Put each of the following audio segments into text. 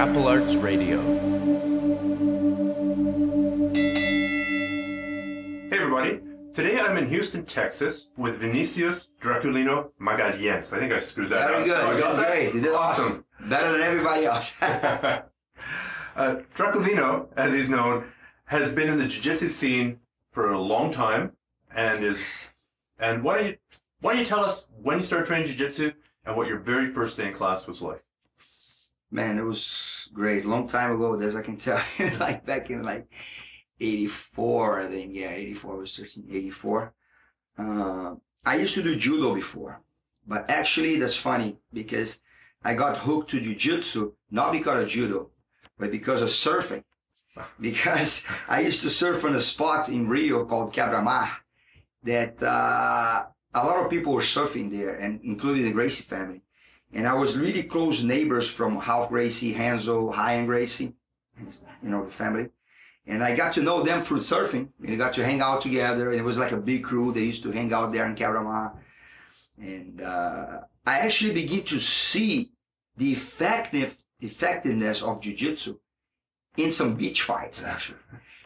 Grapplearts Radio. Hey everybody, today I'm in Houston, Texas with Vinicius Draculino Magalhães. I think I screwed that Very up. good. Oh, You got did that? great. You did awesome. Better than everybody else. uh, Draculino, as he's known, has been in the jiu-jitsu scene for a long time and is and why don't you why don't you tell us when you started training jiu-jitsu and what your very first day in class was like? Man, it was great. Long time ago, as I can tell you, like back in like 84, I think. Yeah, 84 was 13, 84. Uh, I used to do judo before, but actually that's funny because I got hooked to jujitsu not because of judo, but because of surfing. Because I used to surf on a spot in Rio called Quebra-Mar that uh, a lot of people were surfing there, and including the Gracie family. And I was really close neighbors from Ralph Gracie, Renzo, High and Gracie, you know, the family. And I got to know them through surfing. We got to hang out together. It was like a big crew. They used to hang out there in Quebra-Mar. And uh, I actually begin to see the effective effectiveness of jiu-jitsu in some beach fights, actually.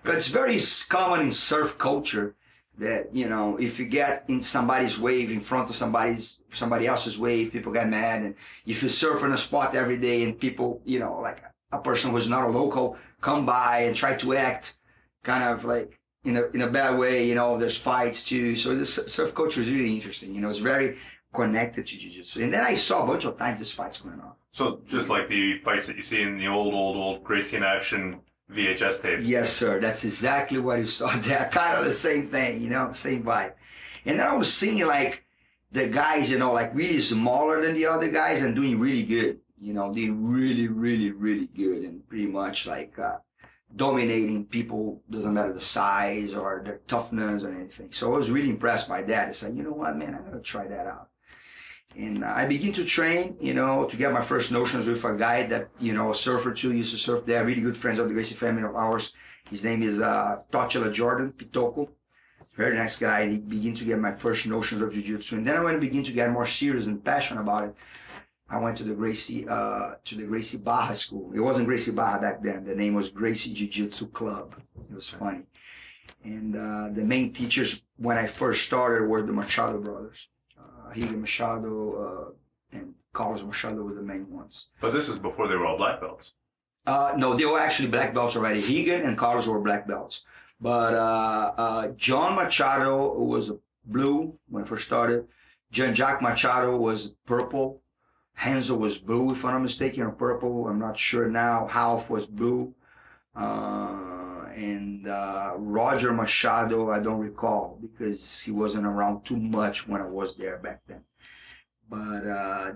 Because it's very common in surf culture that you know if you get in somebody's wave in front of somebody's somebody else's wave people get mad. And if you surf on a spot every day and people you know like a person who's not a local come by and try to act kind of like in a in a bad way you know there's fights too. So this surf culture is really interesting you know it's very connected to jiu-jitsu. And then i saw a bunch of times these fights going on. So just like the fights that you see in the old, old, old Gracie in action VHS tapes. Yes, sir. That's exactly what you saw there. Kind of the same thing, you know, same vibe. And then I was seeing like the guys, you know, like really smaller than the other guys and doing really good. You know, doing really, really, really good and pretty much like uh, dominating people. Doesn't matter the size or their toughness or anything. So I was really impressed by that. It's like, you know what, man, I'm gonna try that out. And I begin to train, you know, to get my first notions with a guy that, you know, a surfer too, used to surf there, really good friends of the Gracie family of ours. His name is uh, Tochala Jordan Pitoko. Very nice guy. And he began to get my first notions of jiu-jitsu. And then I when I begin to get more serious and passionate about it, I went to the Gracie, uh, to the Gracie Barra school. It wasn't Gracie Barra back then. The name was Gracie Jiu-Jitsu Club. It was funny. And uh, the main teachers when I first started were the Machado brothers. Uh, Rigan Machado uh, and Carlos Machado were the main ones. But this was before they were all black belts. Uh, no, they were actually black belts already. Rigan and Carlos were black belts. But uh, uh, John Machado was blue when I first started. Jean Jacques Machado was purple. Hansel was blue, if I'm not mistaken, or purple. I'm not sure now. Ralph was blue. Uh, and uh, Roger Machado, I don't recall because he wasn't around too much when I was there back then. But uh,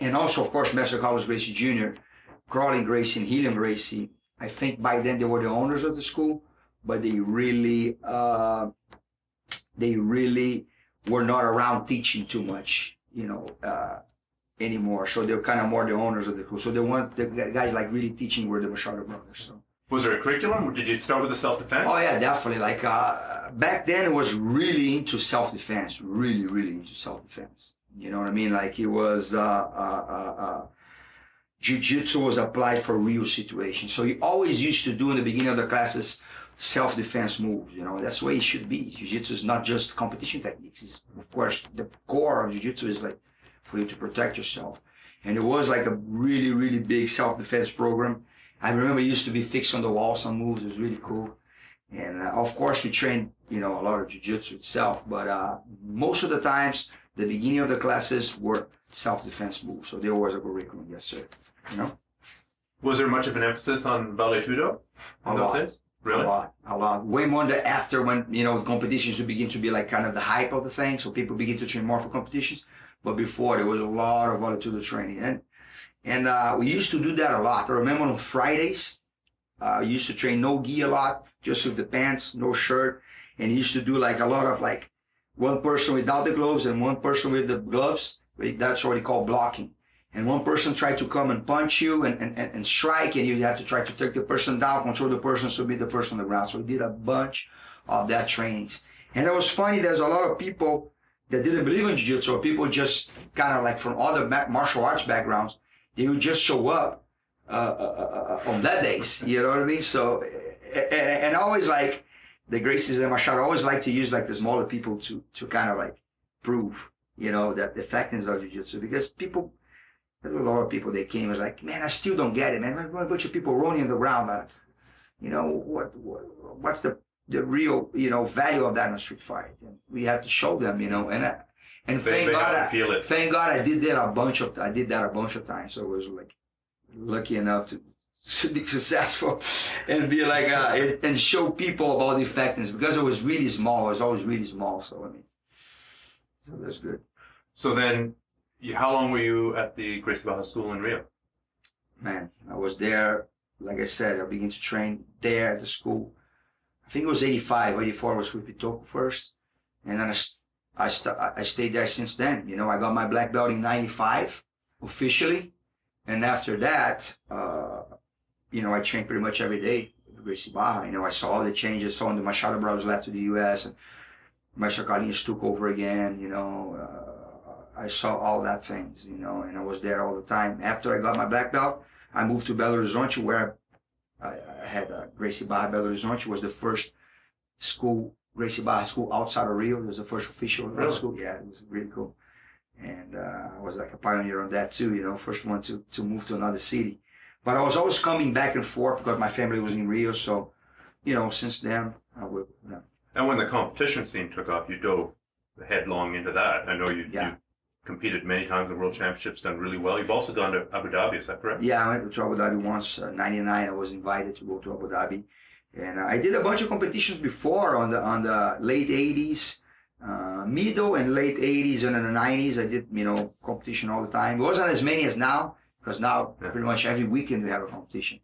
and also, of course, Master Carlos Gracie Jr. Crolin Gracie and Rilion Gracie, I think by then they were the owners of the school, but they really, uh, they really were not around teaching too much, you know, uh, anymore. So they're kind of more the owners of the school. So the ones, the guys like really teaching were the Machado brothers. So. Was there a curriculum? Did you start with the self-defense? Oh yeah, definitely. Like uh, back then, it was really into self-defense. Really, really into self-defense. You know what I mean? Like it was. Uh, uh, uh, uh, Jiu-jitsu was applied for real situations. So you always used to do in the beginning of the classes self-defense moves. You know, that's the way it should be. Jiu-jitsu is not just competition techniques. It's, of course, the core of jiu-jitsu is like for you to protect yourself. And it was like a really, really big self-defense program. I remember it used to be fixed on the wall, some moves. It was really cool. And uh, of course, we trained, you know, a lot of jiu-jitsu itself. But uh, most of the times, the beginning of the classes were self-defense moves. So there was a curriculum, yes, sir. You know? Was there much of an emphasis on Vale Tudo in A those lot. days? Really? A lot, a lot. Way more than after when, you know, the competitions would begin to be like kind of the hype of the thing. So people begin to train more for competitions. But before, there was a lot of vale tudo training. And, and uh, we used to do that a lot. I remember on Fridays, uh, used to train no gi a lot, just with the pants, no shirt. And used to do like a lot of like one person without the gloves and one person with the gloves. That's what we call blocking. And one person tried to come and punch you and, and, and, strike, and you had to try to take the person down, control the person, submit the person on the ground. So we did a bunch of that trainings. And it was funny, there's a lot of people that didn't believe in jiu-jitsu, or people just kind of like from other martial arts backgrounds, they would just show up uh, uh, uh, on that days. You know what I mean? So, and, and always like the Gracies and Machado always like to use like the smaller people to to kind of like prove, you know, that the effectiveness of jiu-jitsu because people. There were a lot of people that came was like, man, I still don't get it, man. A bunch of people rolling on the ground. Uh, you know what, what what's the the real you know value of that in a street fight? And we had to show them, you know, and. I, and They- thank they God, I, feel it. thank God I did that a bunch of I did that a bunch of times. So I was like lucky enough to, to be successful and be like uh, and, and show people about the effectiveness because it was really small. It was always really small. So I mean, so that's good. So then, you, how long were you at the Gracie Barra School in Rio? Man, I was there. Like I said, I began to train there at the school. I think it was 85, 84 was with Pitoko first. And then I, I, st- I stayed there since then. You know, I got my black belt in 95 officially. And after that, uh, you know, I trained pretty much every day with Gracie Barra. You know, I saw all the changes. So when the Machado brothers left to the U.S. and Maestro Carlinhos took over again. You know, uh, I saw all that things. You know, and I was there all the time. After I got my black belt, I moved to Belo Horizonte where I, I had uh, Gracie Barra Belo Horizonte was the first school, Gracie Barra school outside of Rio. It was the first official Really? school. Yeah, it was really cool. And uh, I was like a pioneer on that too, you know, first one to, to move to another city. But I was always coming back and forth because my family was in Rio. So, you know, since then, I would, you know, And when the competition scene took off, you dove headlong into that. I know you, Yeah. you competed many times in World Championships, done really well. You've also gone to Abu Dhabi, is that correct? Yeah, I went to Abu Dhabi once. Uh, '99, I was invited to go to Abu Dhabi, and I did a bunch of competitions before on the on the late '80s, uh, middle and late '80s, and in the '90s. I did you know competition all the time. It wasn't as many as now because now Yeah. pretty much every weekend we have a competition.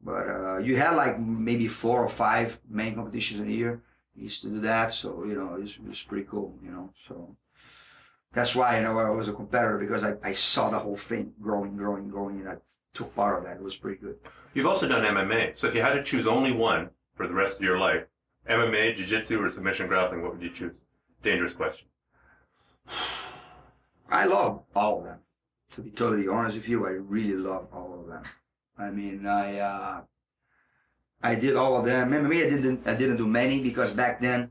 But uh, you had like maybe four or five main competitions in a year. We used to do that, so you know it was, it was pretty cool. You know, so that's why you know I was a competitor because I, I saw the whole thing growing, growing, growing, and I took part of that. It was pretty good. You've also done MMA. So if you had to choose only one for the rest of your life, MMA, Jiu-Jitsu, or submission grappling, what would you choose? Dangerous question. I love all of them. To be totally honest with you, I really love all of them. I mean, I uh, I did all of them. MMA, I didn't I didn't do many because back then,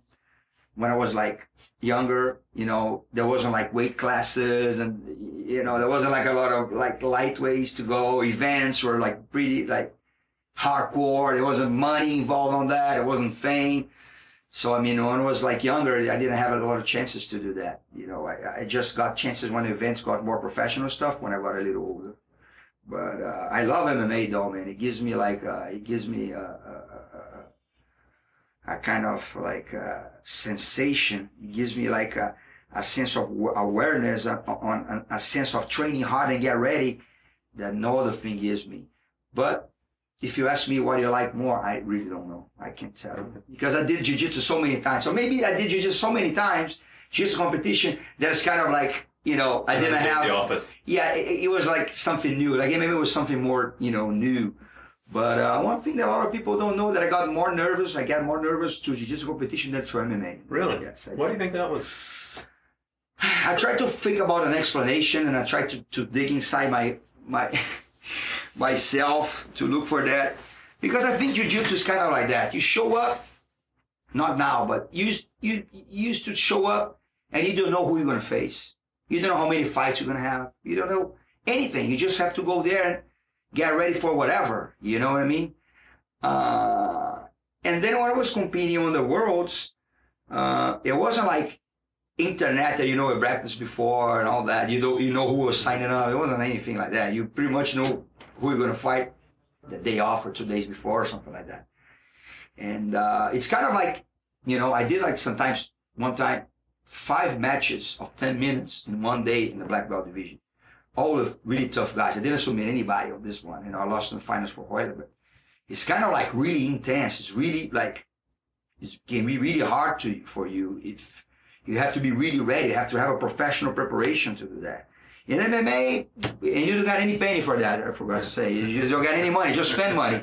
when I was like younger, you know, there wasn't like weight classes and you know there wasn't like a lot of like light ways to go. Events were like pretty like hardcore. There wasn't money involved on that. It wasn't fame. So I mean, when I was like younger, I didn't have a lot of chances to do that. You know, I, I just got chances when events got more professional stuff when I got a little older. But uh, I love MMA though, man. It gives me like uh, it gives me a, a, a, a kind of like a sensation. It gives me like a, a sense of awareness, on, on a sense of training hard and get ready that no other thing gives me. But if you ask me what you like more, I really don't know. I can't tell you. Because I did jiu-jitsu so many times. So maybe I did jiu-jitsu so many times, jiu-jitsu competition, that it's kind of like, you know, I didn't The have, office. yeah, it, it was like something new. Like maybe it was something more, you know, new. But uh, one thing that a lot of people don't know that I got more nervous, I got more nervous to jiu-jitsu competition than to MMA. Really? Yes. I Why do you think that was? I tried to think about an explanation and I tried to, to dig inside my my myself to look for that. Because I think jiu-jitsu is kind of like that. You show up, not now, but you used, you, you used to show up and you don't know who you're going to face. You don't know how many fights you're going to have. You don't know anything. You just have to go there and get ready for whatever. You know what I mean? Uh, and then when I was competing on the worlds, uh, it wasn't like internet that you know we practiced before and all that. You know you know who was signing up. It wasn't anything like that. You pretty much know who you're gonna fight the day off or two days before or something like that. And uh, it's kind of like you know I did like sometimes one time five matches of ten minutes in one day in the black belt division. All the really tough guys. I didn't submit anybody on this one. You know I lost in the finals for Royler, but it's kind of like really intense. It's really like it can be really hard to for you if you have to be really ready. You have to have a professional preparation to do that. In MMA, and you don't got any penny for that, I forgot to say. You don't got any money, just spend money.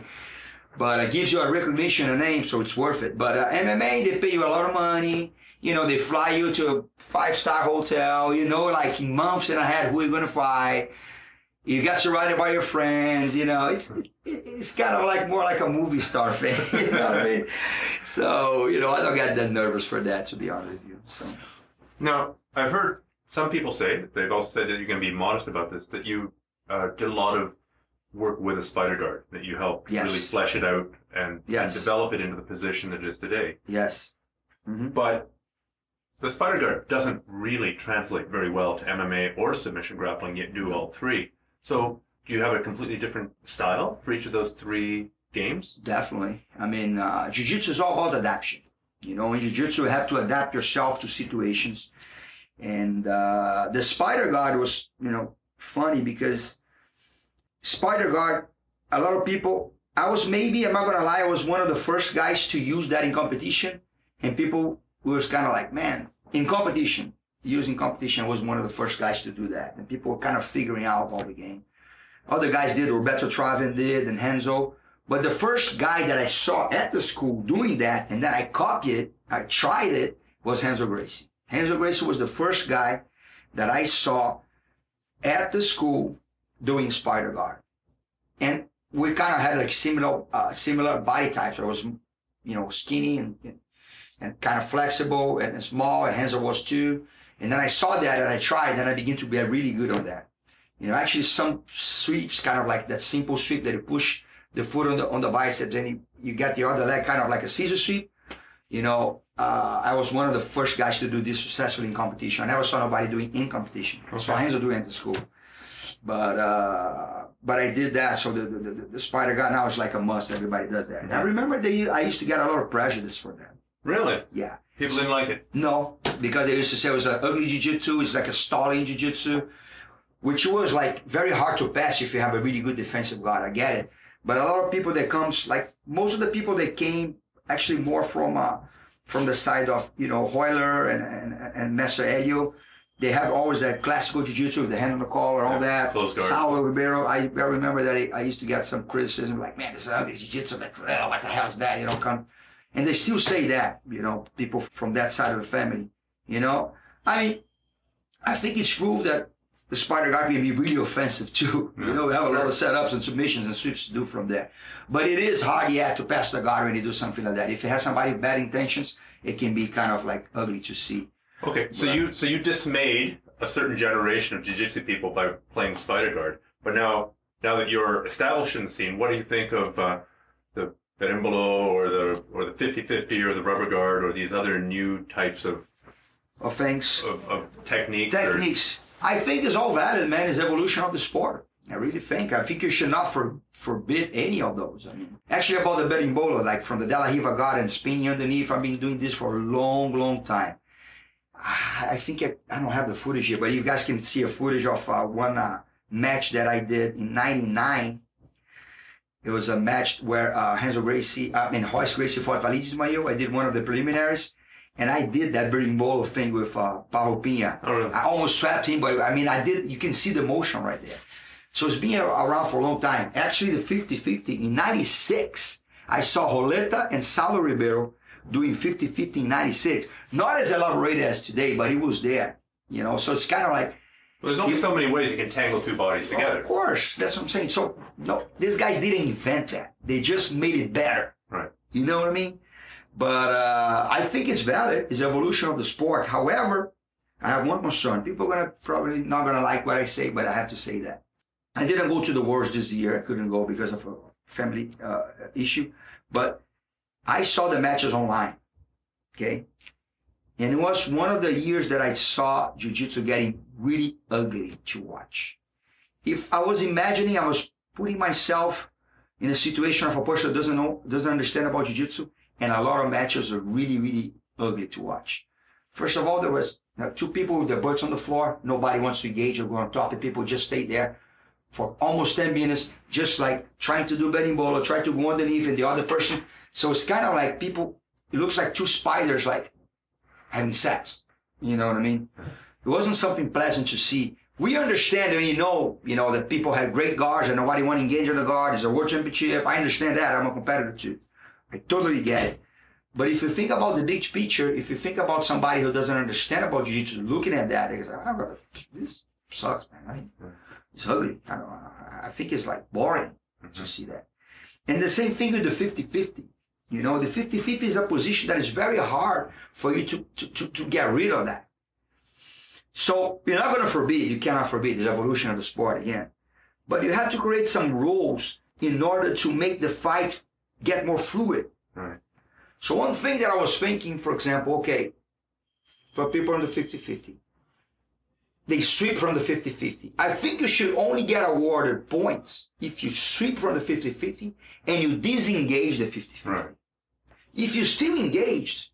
But it gives you a recognition, a name, so it's worth it. But uh, MMA, they pay you a lot of money. You know, they fly you to a five-star hotel. You know, like months and ahead who you're going to fight. You get surrounded by your friends, you know. It's it's kind of like more like a movie star thing, you know what I mean? So you know, I don't get that nervous for that, to be honest with you. So Now, I've heard some people say, they've also said that you're going to be modest about this, that you uh, did a lot of work with a spider guard, that you helped Yes. really flesh it out and, Yes. and develop it into the position that it is today. yes, hmm But the spider guard doesn't really translate very well to MMA or submission grappling, yet do all three. So, do you have a completely different style for each of those three games? definitely. I mean, uh, jiu-jitsu is all about adaptation. You know, in jiu-jitsu, you have to adapt yourself to situations. And uh, the spider guard was, you know, funny because spider guard, a lot of people, I was maybe, I'm not gonna lie, I was one of the first guys to use that in competition. And people was kind of like, man, in competition, using competition, I was one of the first guys to do that. And people were kind of figuring out all the game. Other guys did, Roberto Traven did, and Renzo. But the first guy that I saw at the school doing that, and then I copied it, I tried it, was Renzo Gracie. Renzo Gracie was the first guy that I saw at the school doing spider guard. And we kind of had like similar, uh, similar body types. I was, you know, skinny and, and, and kind of flexible and small, and Renzo was too. And then I saw that and I tried, and I began to be really good on that. You know, actually some sweeps, kind of like that simple sweep that you push the foot on the on the biceps, and you, you get the other leg kind of like a scissor sweep. You know, uh, I was one of the first guys to do this successfully in competition. I never saw nobody doing in competition. I saw Renzo doing it at school, but uh, but I did that. So the the, the, the spider guard now is like a must. Everybody does that. And I remember they I used to get a lot of prejudice for that. Really? Yeah. People didn't like it. No, because they used to say it was an ugly jiu-jitsu. It's like a stalling jiu-jitsu, which was like very hard to pass if you have a really good defensive guard. I get it, but a lot of people that comes like most of the people that came actually more from uh, from the side of you know Royler and and, and Messer Elio. They have always that classical jiu-jitsu with the hand on the collar, and all Yeah, that. guard. Ribeiro. I, I remember that I, I used to get some criticism like, man, this is ugly jiu-jitsu. Like, oh, what the hell is that? You know, come. And they still say that, you know, people from that side of the family, you know. I mean, I think it's proved that the spider guard can be really offensive too. Yeah, you know, we have a lot of setups and submissions and sweeps to do from there. But it is hard, yeah, to pass the guard when you do something like that. If it has somebody with bad intentions, it can be kind of like ugly to see. Okay, so you so you dismayed a certain generation of jiu-jitsu people by playing spider guard, but now now that you're established in the scene, what do you think of uh, the berimbolo or the or the 50-50 or the rubber guard or these other new types of Of things. of, of techniques? or- techniques. I think is all valid, man. Is evolution of the sport. I really think. I think you should not for, forbid any of those. I mean, actually, about the berimbolo, like from the De La Riva guard and spinning underneath. I've been doing this for a long, long time. Ah, I think I, I don't have the footage here, but you guys can see a footage of uh, one uh, match that I did in '99. It was a match where uh, Renzo Gracie, I mean, Royce Gracie fought Wallid Ismail. I did one of the preliminaries, and I did that berimbolo thing with uh, Paulo Pinha. Oh, really? I almost swept him, but I mean, I did, you can see the motion right there. So it's been around for a long time. Actually, the 50-50 in 96, I saw Roleta and Saulo Ribeiro doing 50-50 in 96. Not as elaborated as today, but it was there. You know, so it's kind of like, Well, there's only so many ways you can tangle two bodies together. of course, that's what I'm saying. So, no, these guys didn't invent that. They just made it better. Right. You know what I mean? But uh, I think it's valid. It's evolution of the sport. However, I have one concern. People are gonna probably not gonna like what I say, but I have to say that. I didn't go to the wars this year. I couldn't go because of a family uh, issue. But I saw the matches online. Okay. And it was one of the years that I saw jiu-jitsu getting really ugly to watch. If I was imagining, I was putting myself in a situation of a person that doesn't know, doesn't understand about jiu-jitsu, and a lot of matches are really, really ugly to watch. First of all, there was you know, two people with their butts on the floor. Nobody wants to engage or go and talk to people. Just stay there for almost 10 minutes, just like trying to do berimbolo or try to go underneath and the other person. So it's kind of like people, it looks like two spiders like having sex. You know what I mean? It wasn't something pleasant to see. We understand and you know, you know, that people have great guards and nobody want to engage on the guard. It's a world championship. I understand that. I'm a competitor too. I totally get it. But if you think about the big picture, if you think about somebody who doesn't understand about jiu-jitsu, looking at that, say, "I'm gonna- this, sucks, man. I mean, it's ugly. I don't. I think it's like boring to Mhm. see that. And the same thing with the 50-50. You know, the 50-50 is a position that is very hard for you to, to, to, to get rid of that. So you're not going to forbid, you cannot forbid the evolution of the sport again. But you have to create some rules in order to make the fight get more fluid. Right. So one thing that I was thinking, for example, okay, for people on the 50-50, they sweep from the 50-50. I think you should only get awarded points if you sweep from the 50-50 and you disengage the 50-50. Right. If you're still engaged,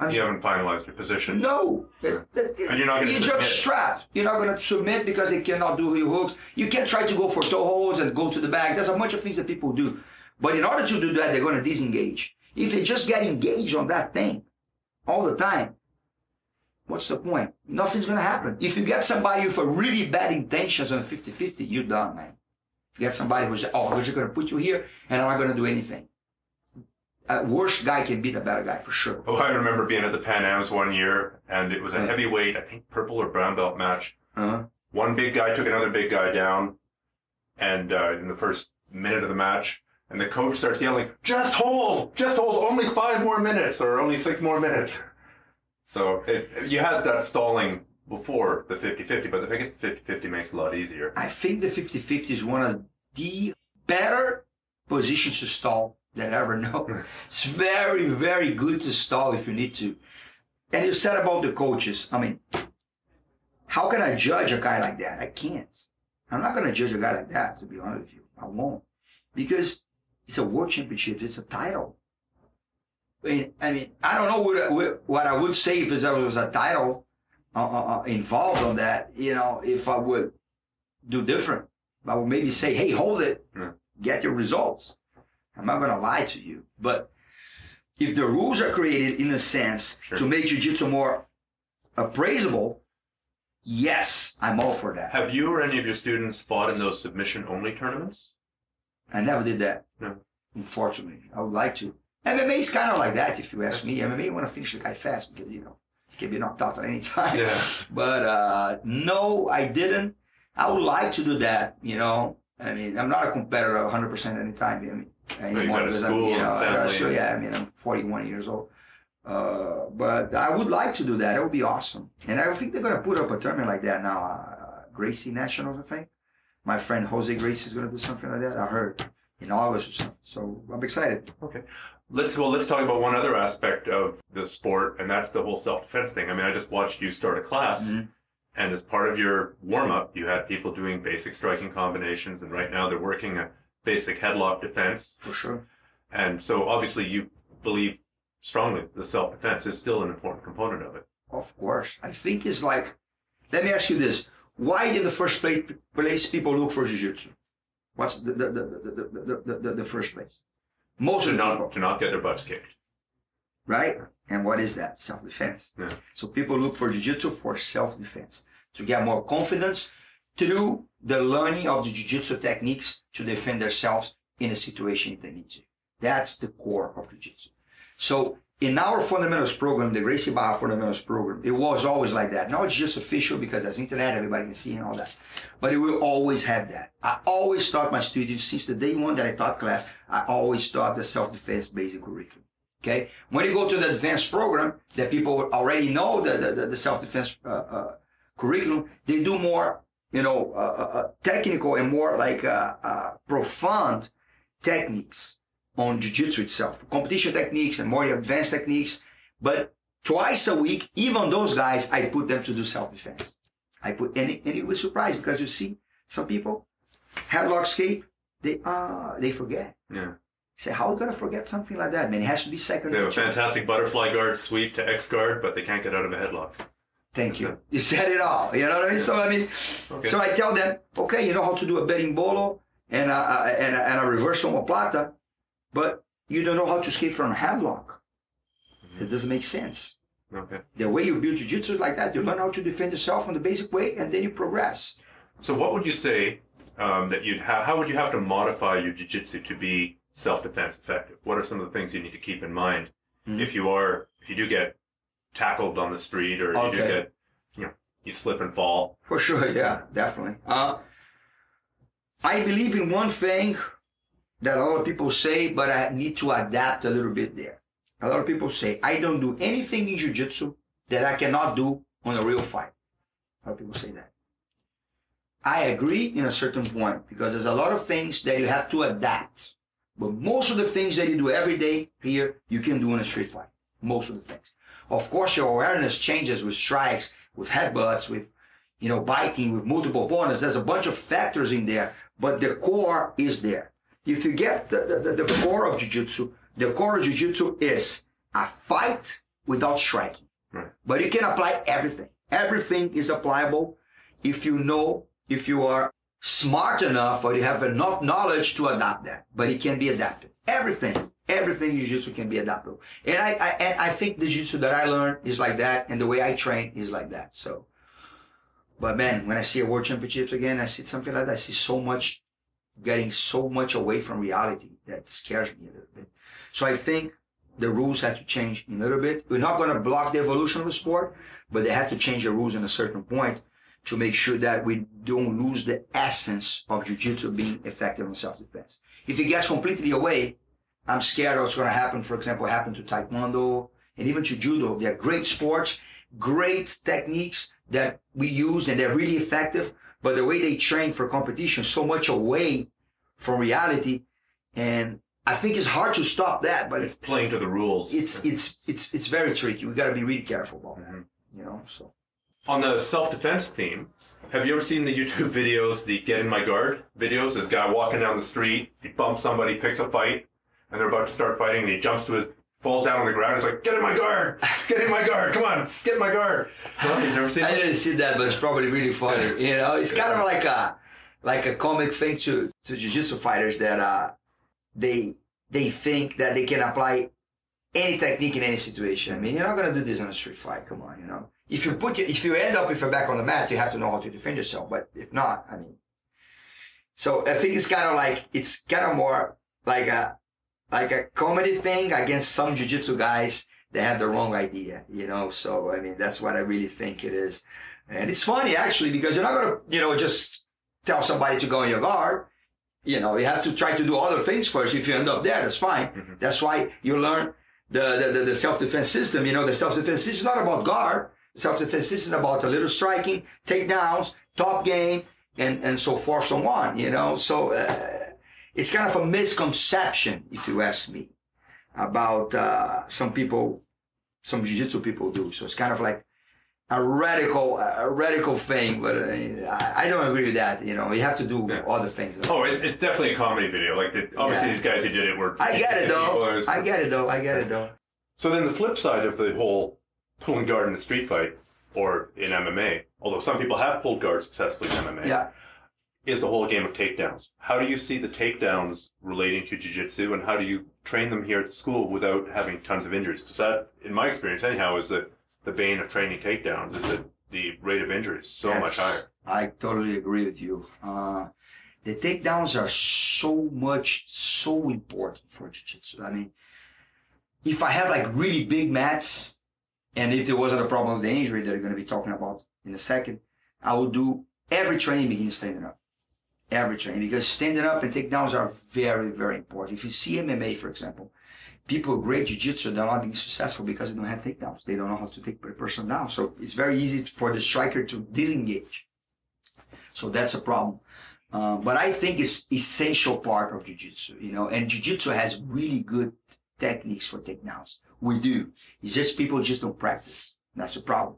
Mean, You haven't finalized your position. no, that's, that, And you're not gonna you're submit. just strapped. You're not going to submit because they cannot do heel hooks. You can't try to go for toe holds and go to the back. There's a bunch of things that people do. But in order to do that, they're going to disengage. If they just get engaged on that thing all the time, what's the point? Nothing's going to happen. If you get somebody with a really bad intentions on 50-50, you're done, man. You get somebody who's, oh, we're just going to put you here and I'm not going to do anything. A worse guy can beat a better guy for sure. Oh, I remember being at the Pan Ams one year, and it was a heavyweight, I think purple or brown belt match. Uh-huh. One big guy took another big guy down, and uh, in the first minute of the match, and the coach starts yelling, "Just hold, just hold, only five more minutes, or only six more minutes." So it, you had that stalling before the 50-50, but I guess the 50-50 makes it a lot easier. I think the 50-50 is one of the better positions to stall that I ever know. It's very, very good to stall if you need to. And you said about the coaches. I mean, how can I judge a guy like that? I can't. I'm not going to judge a guy like that, to be honest with you. I won't. Because it's a world championship. It's a title. I mean, I, mean, I don't know what, what, what I would say if there was a title uh, uh, uh, involved on that. You know, if I would do different. I would maybe say, hey, hold it. Yeah. Get your results. I'm not going to lie to you. But if the rules are created in a sense Sure. to make jiu-jitsu more appraisable, yes, I'm all for that. Have you or any of your students fought in those submission-only tournaments? I never did that. No. Unfortunately. I would like to. MMA is kind of like that, if you ask me. MMA, you want to finish the guy fast because, you know, you can be knocked out at any time. Yeah. But uh, no, I didn't. I would like to do that, you know. I mean, I'm not a competitor 100% anytime. I mean, anymore got a because I'm, school you know, and I got a family school, yeah, I mean, I'm 41 years old. Uh, but I would like to do that. It would be awesome. And I think they're going to put up a tournament like that now. Uh, Gracie Nationals, I think. My friend Jose Gracie is going to do something like that. I heard in August or something. So I'm excited. Okay. Let's well, let's talk about one other aspect of the sport, and that's the whole self-defense thing. I mean, I just watched you start a class, Mhm. and as part of your warm-up, you had people doing basic striking combinations, and right now they're working a basic headlock defense. For sure. And so, obviously, you believe strongly the self-defense is still an important component of it. Of course. I think it's like, let me ask you this. Why in the first place, people look for jiu-jitsu? What's the, the, the, the, the, the, the, first place? Most To not people, to not get their butts kicked. right? And what is that? Self-defense. Yeah. So people look for jiu-jitsu for self-defense, to get more confidence through the learning of the jiu-jitsu techniques to defend themselves in a situation they need to. That's the core of jiu-jitsu. So in our fundamentals program, the Gracie Barra fundamentals program, it was always like that. Now it's just official because there's internet, everybody can see and all that. But it will always have that. I always taught my students since the day one that I taught class, I always taught the self-defense basic curriculum. Okay. When you go to the advanced program that people already know the, the, the, the self-defense uh, uh, curriculum, they do more, you know, uh, uh, uh, technical and more like uh, uh, profound techniques on jiu-jitsu itself, competition techniques and more advanced techniques. But twice a week, even those guys, I put them to do self-defense. I put, and it, and it was surprised because you see some people, headlock escape, they, uh, they forget. Yeah. Say, how are we going to forget something like that, man? It has to be second They have a fantastic butterfly guard sweep to X guard, but they can't get out of a headlock. Thank you. You said it all. You know what I mean? So I mean, Okay. so I tell them, okay, you know how to do a berimbolo and a, and a, and a reverse omoplata, but you don't know how to escape from a headlock. It doesn't make sense. okay. The way you build jiu-jitsu like that. You learn how to defend yourself in the basic way, and then you progress. So, what would you say um, that you'd have? How would you have to modify your jiu-jitsu to be self-defense effective? What are some of the things you need to keep in mind Mhm. if you are if you do get tackled on the street or you do get you know you slip and fall. For sure, yeah, definitely. Uh, I believe in one thing that a lot of people say, but I need to adapt a little bit there. A lot of people say, I don't do anything in jiu-jitsu that I cannot do on a real fight. A lot of people say that. I agree in a certain point because there's a lot of things that you have to adapt. But most of the things that you do every day here, you can do in a street fight. Most of the things. Of course, your awareness changes with strikes, with headbutts, with, you know, biting, with multiple opponents. There's a bunch of factors in there, but the core is there. If you get the, the, the core of jiu-jitsu, the core of jiu-jitsu is a fight without striking. Right. But you can apply everything. Everything is applicable if you know, if you are smart enough or you have enough knowledge to adapt that. But it can be adapted. Everything, everything in jiu-jitsu can be adaptable. And I, I, and I think the jiu-jitsu that I learned is like that, and the way I train is like that. So, but man, when I see a world championships again, I see something like that. I see so much getting so much away from reality that scares me a little bit. So I think the rules have to change a little bit. We're not going to block the evolution of the sport, but they have to change the rules in a certain point to make sure that we don't lose the essence of jiu-jitsu being effective in self-defense. If it gets completely away, I'm scared of what's going to happen. For example, happened to Taekwondo and even to Judo. They're great sports, great techniques that we use and they're really effective. But the way they train for competition, so much away from reality. And I think it's hard to stop that, but It's playing to the rules. it's, it's, it's, it's very tricky. We got to be really careful about that, Mhm. you know, so. On the self-defense theme, have you ever seen the YouTube videos, the "Get in My Guard" videos? This guy walking down the street, he bumps somebody, picks a fight, and they're about to start fighting, and he jumps to his, falls down on the ground. He's like, "Get in my guard! Get in my guard! Come on, get in my guard!" No, you've never seen I didn't see that, but it's probably really funny. You know, it's kind of like a like a comic thing to to jiu-jitsu fighters that uh they they think that they can apply any technique in any situation. I mean, you're not gonna do this in a street fight. Come on, you know. If you put your, if you end up with your back on the mat, you have to know how to defend yourself. But if not, I mean, so I think it's kind of like it's kind of more like a like a comedy thing against some jiu-jitsu guys that have the wrong idea, you know. So I mean, that's what I really think it is. And it's funny actually because you're not gonna, you know, just tell somebody to go on your guard. You know, you have to try to do other things first. If you end up there, that's fine. Mhm. That's why you learn the, the, the, the self-defense system. You know, the self-defense system is not about guard. Self-defense system is about a little striking, takedowns, top game, and, and so forth, so on, you know. So, uh, it's kind of a misconception, if you ask me, about, uh, some people, some jiu-jitsu people do. So it's kind of like, a radical, a radical thing, but uh, I, I don't agree with that. You know, you have to do Yeah. other things. Oh, it, it's definitely a comedy video. Like, the, obviously, Yeah. these guys who did it were. I get it though. I get it though. I get it though. So then the flip side of the whole pulling guard in a street fight or in MMA, although some people have pulled guard successfully in MMA, Yeah. Is the whole game of takedowns. How do you see the takedowns relating to jiu-jitsu and how do you train them here at school without having tons of injuries? Because that, in my experience anyhow, is the, the bane of training takedowns is that the rate of injury is so much higher. I totally agree with you. Uh, the takedowns are so much, so important for jiu-jitsu. I mean, if I have like really big mats, and if there wasn't a problem with the injury that we're going to be talking about in a second, I would do every training begin standing up. Every training, because standing up and takedowns are very, very important. If you see MMA, for example, people with great jiu-jitsu, they're not being successful because they don't have takedowns. They don't know how to take a person down. So it's very easy for the striker to disengage. So that's a problem. Uh, but I think it's essential part of jiu-jitsu, you know, and jiu-jitsu has really good techniques for takedowns. We do. It's just people just don't practice. That's the problem.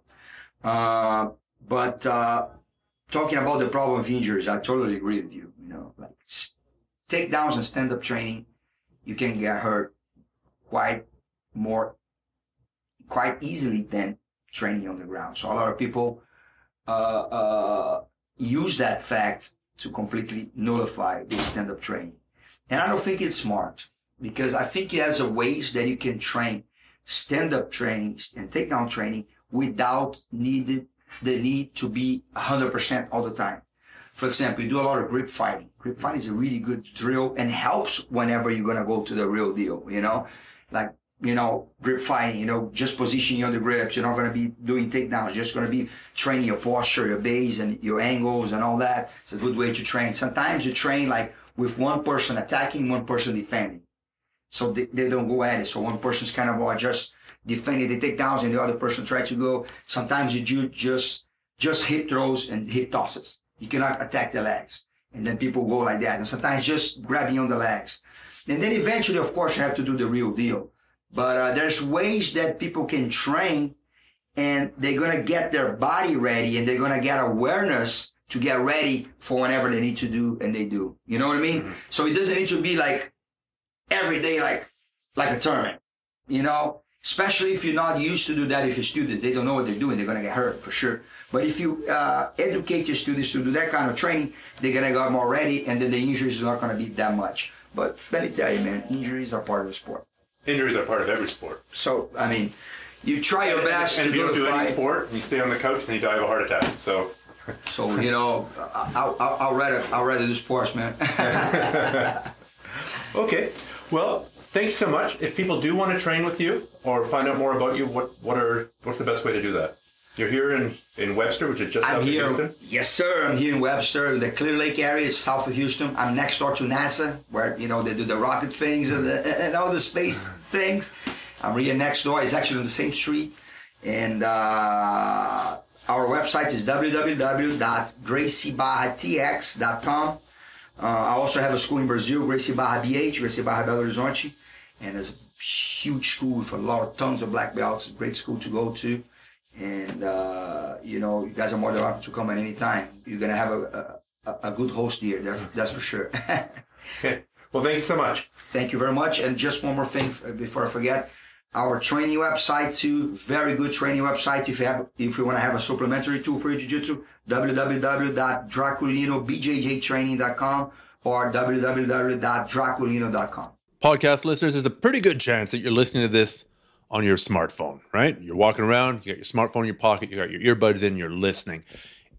Uh, but, uh, talking about the problem of injuries, I totally agree with you. You know, like takedowns and stand-up training, you can get hurt quite more, quite easily than training on the ground. So a lot of people, uh, uh, use that fact to completely nullify the stand-up training. And I don't think it's smart because I think it has a ways that you can train stand-up training and takedown training without needed the need to be 100% all the time. For example, you do a lot of grip fighting. Grip fighting is a really good drill and helps whenever you're going to go to the real deal, you know? Like you know, grip fighting, you know, just positioning on the grips. You're not going to be doing takedowns. You're just going to be training your posture, your base, and your angles and all that. It's a good way to train. Sometimes you train like with one person attacking, one person defending. So they, they don't go at it. So one person's kind of oh, well, just defending the takedowns and the other person try to go. Sometimes you do just, just hip throws and hip tosses. You cannot attack the legs. And then people go like that. And sometimes just grabbing on the legs. And then eventually, of course, you have to do the real deal. But uh, there's ways that people can train and they're going to get their body ready and they're going to get awareness to get ready for whenever they need to do and they do. You know what I mean? Mm-hmm. So it doesn't need to be like every day, like, like a tournament, you know, especially if you're not used to do that. If your students, they don't know what they're doing, they're going to get hurt for sure. But if you uh, educate your students to do that kind of training, they're going to get more ready and then the injuries are not going to be that much. But let me tell you, man, injuries are part of the sport. Injuries are part of every sport. So, I mean, you try your best and, and if you don't do any sport, you stay on the couch and you die of a heart attack. So, so you know, I, I, I'll rather I'll rather do sports, man. okay, well, thanks so much. If people do want to train with you or find out more about you, what what are what's the best way to do that? You're here in, in Webster, which is just I'm south here, of Houston. Yes, sir. I'm here in Webster, the Clear Lake area, south of Houston. I'm next door to NASA, where you know they do the rocket things and, the, and all the space things. I'm here next door. It's actually on the same street, and uh, our website is www.graciebarratx.com. Uh, I also have a school in Brazil, Gracie Barra BH, Gracie Barra Belo Horizonte, and it's a huge school with a lot of tons of black belts. Great school to go to and uh, you know you guys are more than welcome to come at any time. You're gonna have a a, a good host here, that's for sure. okay. Well, thank you so much. Thank you very much. And just one more thing before I forget, our training website too, very good training website. If you have, if you want to have a supplementary tool for your jiu-jitsu, www.draculinobjjtraining.com or www.draculino.com. Podcast listeners, there's a pretty good chance that you're listening to this on your smartphone, right? You're walking around, you got your smartphone in your pocket, you got your earbuds in, you're listening.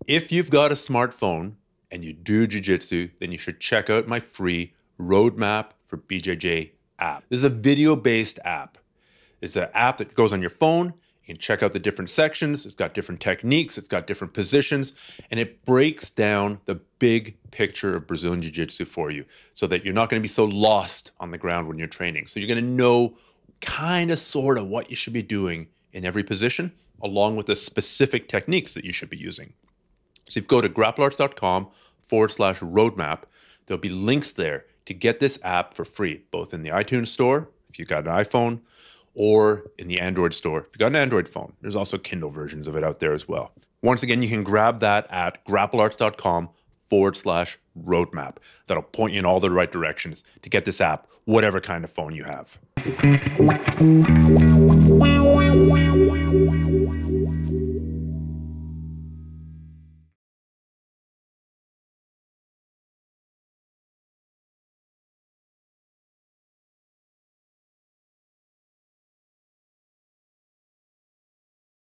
If you've got a smartphone and you do jujitsu, then you should check out my free Roadmap for BJJ app. This is a video based app. It's an app that goes on your phone. You can check out the different sections. It's got different techniques, it's got different positions, and it breaks down the big picture of Brazilian Jiu Jitsu for you so that you're not going to be so lost on the ground when you're training. So you're going to know kind of sort of what you should be doing in every position, along with the specific techniques that you should be using. So if you go to grapplearts.com forward slash roadmap, there'll be links there to get this app for free, both in the iTunes store, if you've got an iPhone, or in the Android store. If you've got an Android phone, there's also Kindle versions of it out there as well. Once again, you can grab that at grapplearts.com forward slash roadmap. That'll point you in all the right directions to get this app, whatever kind of phone you have.